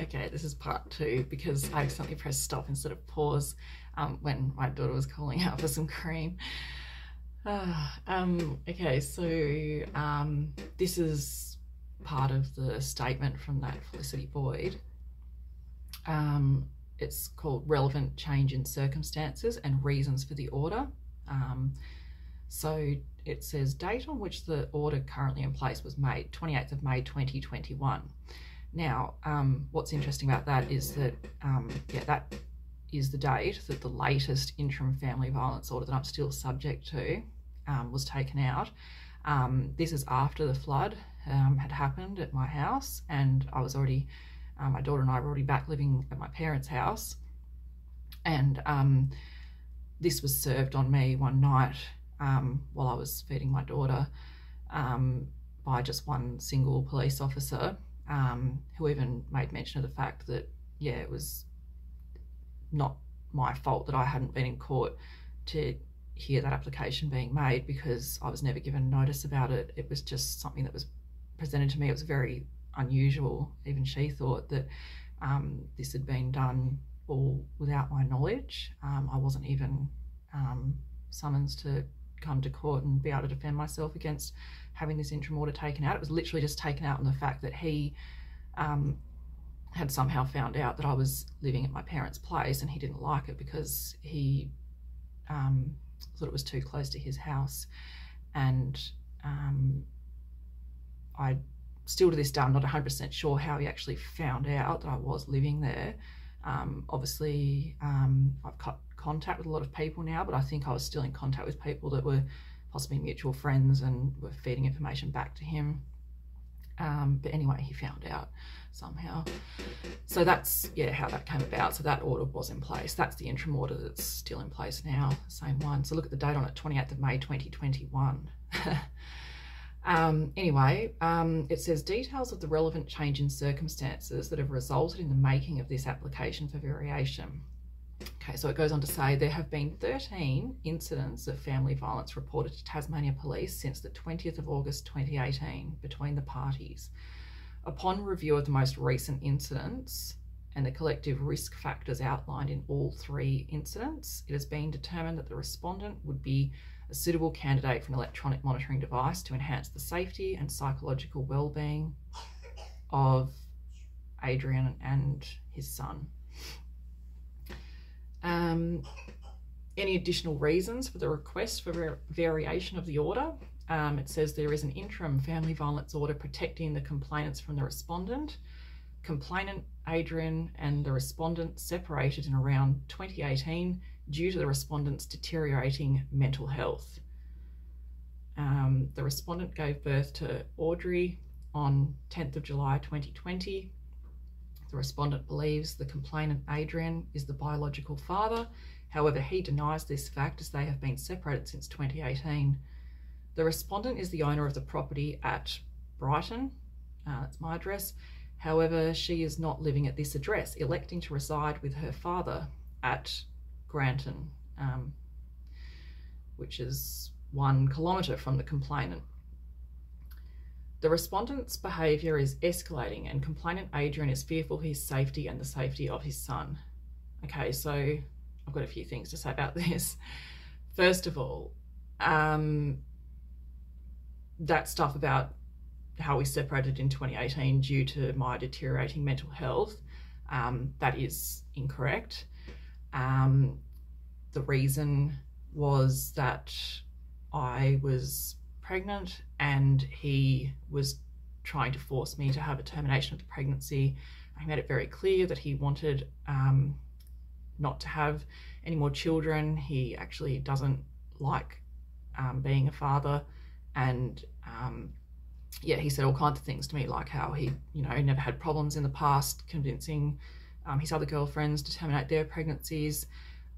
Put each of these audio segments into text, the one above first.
okay, this is part two because I accidentally pressed stop instead of pause um, when my daughter was calling out for some cream. Uh, um, okay, so um, this is part of the statement from that Felicity Boyd. Um, it's called Relevant Change in Circumstances and Reasons for the Order. Um, so it says date on which the order currently in place was made, 28th of May 2021. Now, um, what's interesting about that is that, um, yeah, that is the date that the latest interim family violence order that I'm still subject to um, was taken out. Um, this is after the flood um, had happened at my house, and I was already, uh, my daughter and I were already back living at my parents' house. And um, this was served on me one night while I was feeding my daughter by just one single police officer um, who even made mention of the fact that, yeah, it was not my fault that I hadn't been in court to hear that application being made because I was never given notice about it. It was just something that was presented to me. It was very unusual. Even she thought that um, this had been done all without my knowledge. Um, I wasn't even um, summoned to come to court and be able to defend myself against having this interim order taken out. It was literally just taken out on the fact that he um, had somehow found out that I was living at my parents' place and he didn't like it because he um, thought it was too close to his house. And um, I still to this day, I'm not 100% sure how he actually found out that I was living there. Um, obviously, um, I've cut contact with a lot of people now, but I think I was still in contact with people that were possibly mutual friends and were feeding information back to him. Um, but anyway, he found out somehow. So that's, yeah, how that came about. So that order was in place. That's the interim order that's still in place now, same one. So look at the date on it, 28th of May 2021. um, anyway, um, it says details of the relevant change in circumstances that have resulted in the making of this application for variation. Okay, so it goes on to say there have been 13 incidents of family violence reported to Tasmania Police since the 20th of August 2018 between the parties. Upon review of the most recent incidents and the collective risk factors outlined in all three incidents, it has been determined that the respondent would be a suitable candidate for an electronic monitoring device to enhance the safety and psychological well-being of Adrian and his son. Um, any additional reasons for the request for variation of the order? Um, it says there is an interim family violence order protecting the complainants from the respondent. Complainant Adrian and the respondent separated in around 2018 due to the respondent's deteriorating mental health. Um, the respondent gave birth to Audrey on 10th of July 2020 the respondent believes the complainant, Adrian, is the biological father. However, he denies this fact as they have been separated since 2018. The respondent is the owner of the property at Brighton. Uh, that's my address. However, she is not living at this address, electing to reside with her father at Granton, um, which is one kilometre from the complainant. The respondent's behaviour is escalating and complainant Adrian is fearful for his safety and the safety of his son. Okay, so I've got a few things to say about this. First of all, um, that stuff about how we separated in 2018 due to my deteriorating mental health, um, that is incorrect. Um, the reason was that I was pregnant and he was trying to force me to have a termination of the pregnancy. I made it very clear that he wanted um, not to have any more children. He actually doesn't like um, being a father. And um, yeah, he said all kinds of things to me, like how he, you know, never had problems in the past convincing um, his other girlfriends to terminate their pregnancies.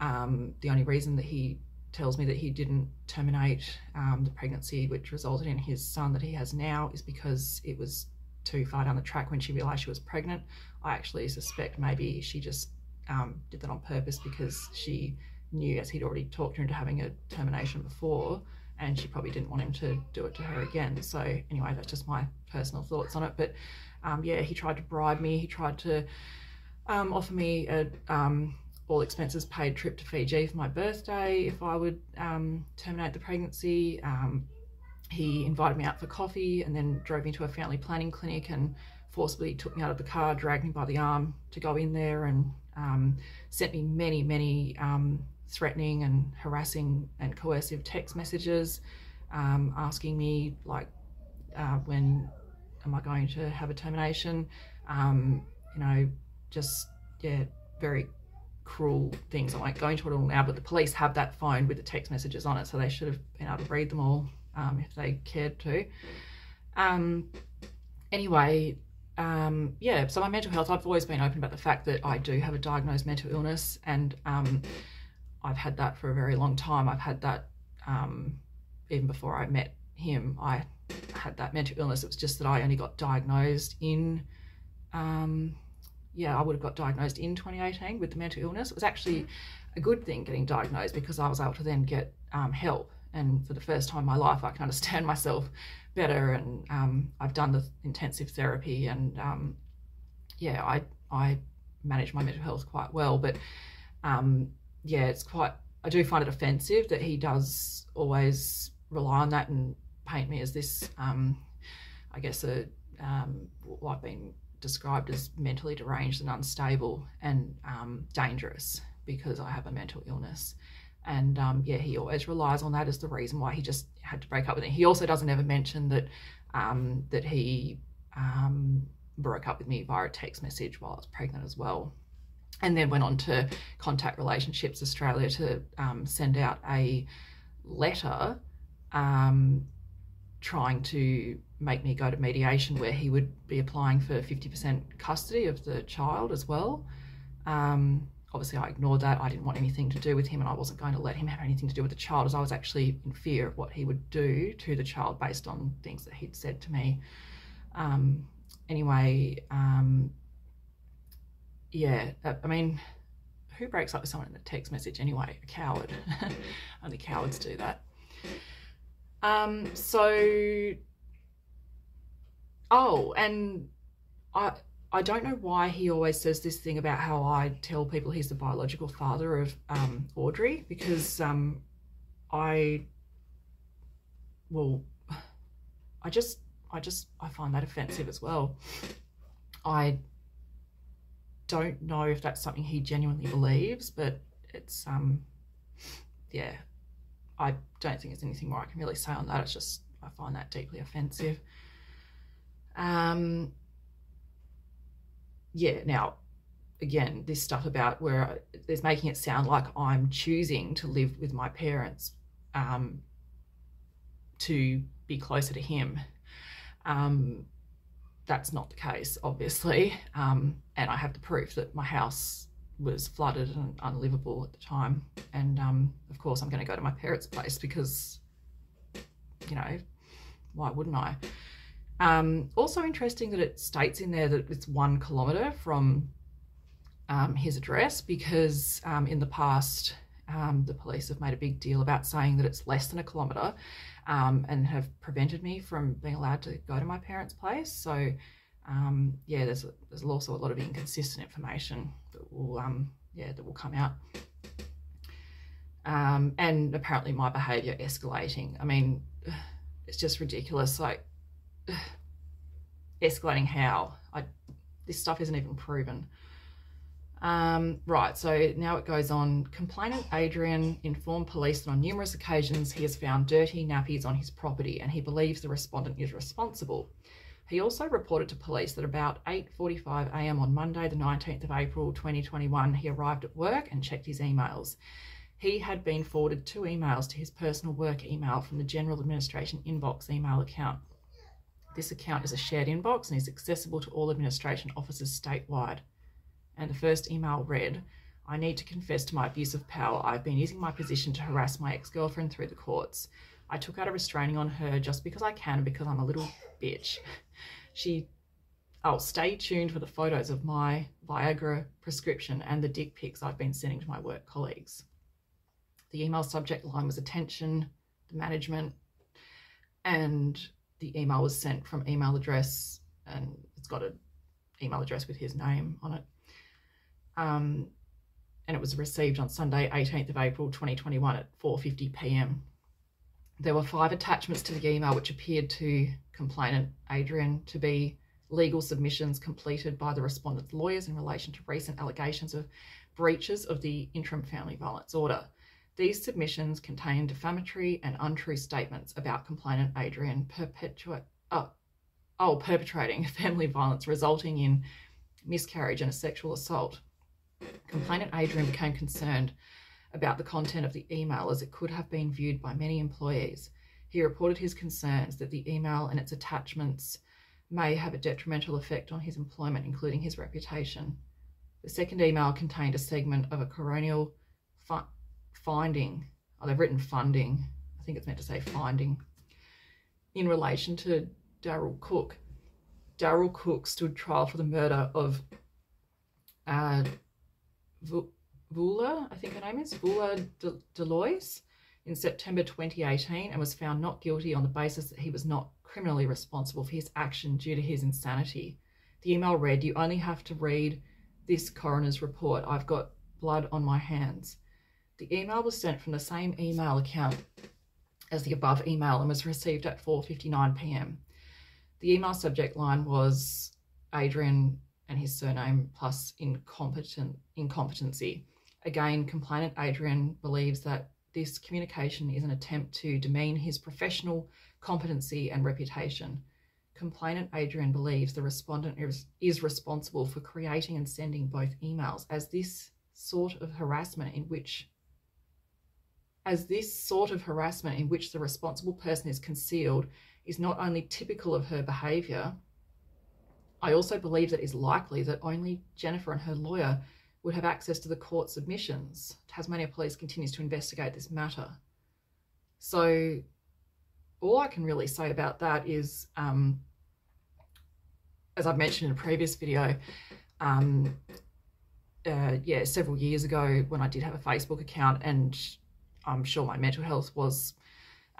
Um, the only reason that he tells me that he didn't terminate um, the pregnancy, which resulted in his son that he has now, is because it was too far down the track when she realised she was pregnant. I actually suspect maybe she just um, did that on purpose because she knew, as he'd already talked her into having a termination before, and she probably didn't want him to do it to her again. So, anyway, that's just my personal thoughts on it. But um, yeah, he tried to bribe me. He tried to um, offer me a um, all expenses paid trip to Fiji for my birthday if I would um, terminate the pregnancy. Um, he invited me out for coffee and then drove me to a family planning clinic and forcibly took me out of the car, dragged me by the arm to go in there, and um, sent me many, many um, threatening and harassing and coercive text messages, asking me like, uh, when am I going to have a termination? You know, just yeah, very cruel things. I won't go into it all now, but the police have that phone with the text messages on it, so they should have been able to read them all um, if they cared to. Um, anyway, um, yeah, so my mental health, I've always been open about the fact that I do have a diagnosed mental illness, and um, I've had that for a very long time. I've had that um, even before I met him. I had that mental illness. It was just that I only got diagnosed in um, yeah, I would have got diagnosed in 2018 with the mental illness. It was actually a good thing getting diagnosed because I was able to then get um, help. And for the first time in my life, I can understand myself better. And um, I've done the intensive therapy, and um, yeah, I I manage my mental health quite well. But um, yeah, it's quite. I do find it offensive that he does always rely on that and paint me as this. Um, I guess a um, what I've been described as mentally deranged and unstable and um, dangerous because I have a mental illness. And um, yeah, he always relies on that as the reason why he just had to break up with me. He also doesn't ever mention that um, that he um, broke up with me via a text message while I was pregnant as well. And then went on to Contact Relationships Australia to um, send out a letter um, trying to make me go to mediation where he would be applying for 50% custody of the child as well. Um, obviously, I ignored that. I didn't want anything to do with him and I wasn't going to let him have anything to do with the child as I was actually in fear of what he would do to the child based on things that he'd said to me. Um, anyway, um, yeah, I mean, who breaks up with someone in a text message anyway? A coward. Only cowards do that. Um, so Oh, and I I don't know why he always says this thing about how I tell people he's the biological father of um, Audrey because um, I well I just I just I find that offensive as well. I don't know if that's something he genuinely believes, but it's um yeah. I don't think there's anything more I can really say on that. It's just I find that deeply offensive. Um, yeah, now, again, this stuff about where there's making it sound like I'm choosing to live with my parents um, to be closer to him. Um, that's not the case, obviously. Um, and I have the proof that my house was flooded and unlivable at the time. And um, of course, I'm going to go to my parents' place because, you know, why wouldn't I? Um, also interesting that it states in there that it's one kilometre from um, his address because um, in the past um, the police have made a big deal about saying that it's less than a kilometre um, and have prevented me from being allowed to go to my parents' place. So um, yeah, there's there's also a lot of inconsistent information that will yeah that will come out. and apparently my behaviour escalating. I mean, it's just ridiculous. Like escalating how? I, this stuff isn't even proven. Um, right, so now it goes on. Complainant Adrian informed police that on numerous occasions he has found dirty nappies on his property and he believes the respondent is responsible. He also reported to police that about 8.45am on Monday the 19th of April 2021 he arrived at work and checked his emails. He had been forwarded two emails to his personal work email from the General Administration inbox email account. This account is a shared inbox and is accessible to all administration officers statewide. And the first email read, I need to confess to my abuse of power. I've been using my position to harass my ex girlfriend through the courts. I took out a restraining on her just because I can, because I'm a little bitch. She, oh, stay tuned for the photos of my Viagra prescription and the dick pics I've been sending to my work colleagues. The email subject line was attention, the management, and the email was sent from email address and it's got an email address with his name on it. Um, and it was received on Sunday, 18th of April 2021 at 4:50 p.m. There were five attachments to the email which appeared to complainant Adrian to be legal submissions completed by the respondent's lawyers in relation to recent allegations of breaches of the interim family violence order. These submissions contain defamatory and untrue statements about complainant Adrian perpetuate, oh, oh, perpetrating family violence resulting in miscarriage and a sexual assault. Complainant Adrian became concerned about the content of the email as it could have been viewed by many employees. He reported his concerns that the email and its attachments may have a detrimental effect on his employment, including his reputation. The second email contained a segment of a coronial fu- finding, oh, they've written funding, I think it's meant to say finding, in relation to Daryl Cook. Daryl Cook stood trial for the murder of uh, Vula, I think her name is, Vula De- Delois, in September 2018 and was found not guilty on the basis that he was not criminally responsible for his action due to his insanity. The email read, You only have to read this coroner's report. I've got blood on my hands. The email was sent from the same email account as the above email and was received at 4:59 p.m. The email subject line was Adrian and his surname plus incompetent incompetency. Again, complainant Adrian believes that this communication is an attempt to demean his professional competency and reputation. Complainant Adrian believes the respondent is, is responsible for creating and sending both emails as this sort of harassment in which as this sort of harassment in which the responsible person is concealed is not only typical of her behaviour, I also believe that it is likely that only Jennifer and her lawyer would have access to the court submissions. Tasmania Police continues to investigate this matter. So, all I can really say about that is, um, as I've mentioned in a previous video, um, uh, yeah, several years ago when I did have a Facebook account, and I'm sure my mental health was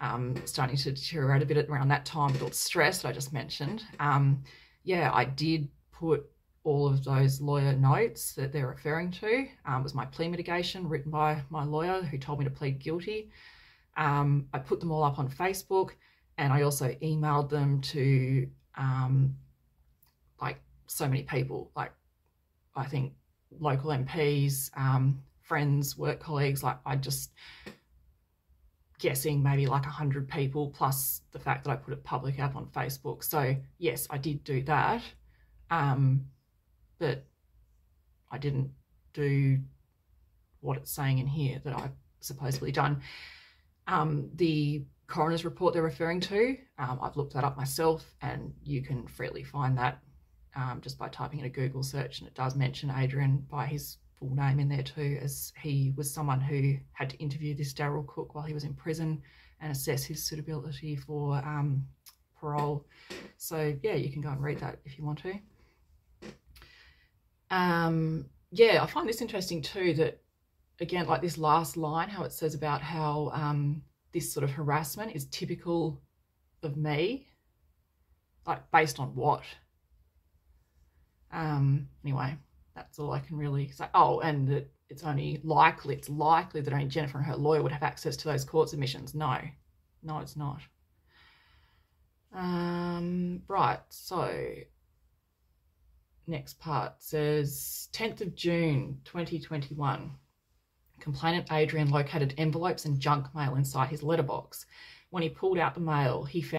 um, starting to deteriorate a bit around that time the stress that I just mentioned. Um, yeah, I did put all of those lawyer notes that they're referring to. Um, was my plea mitigation written by my lawyer who told me to plead guilty. Um, I put them all up on Facebook and I also emailed them to um, like so many people, like I think local MPs, um, friends, work colleagues. Like I just guessing maybe like 100 people plus the fact that I put it public up on Facebook. So, yes, I did do that. Um, but I didn't do what it's saying in here that I've supposedly done. Um, the coroner's report they're referring to, um, I've looked that up myself, and you can freely find that um, just by typing in a Google search, and it does mention Adrian by his full name in there too, as he was someone who had to interview this Daryl Cook while he was in prison and assess his suitability for um, parole. So yeah, you can go and read that if you want to. Um, yeah, I find this interesting too. That again, like this last line, how it says about how um, this sort of harassment is typical of me. Like based on what? Um, anyway, that's all I can really say. Oh, and that it's only likely, it's likely that only Jennifer and her lawyer would have access to those court submissions. No, no, it's not. Um, right, so next part says 10th of June 2021. Complainant Adrian located envelopes and junk mail inside his letterbox. When he pulled out the mail, he found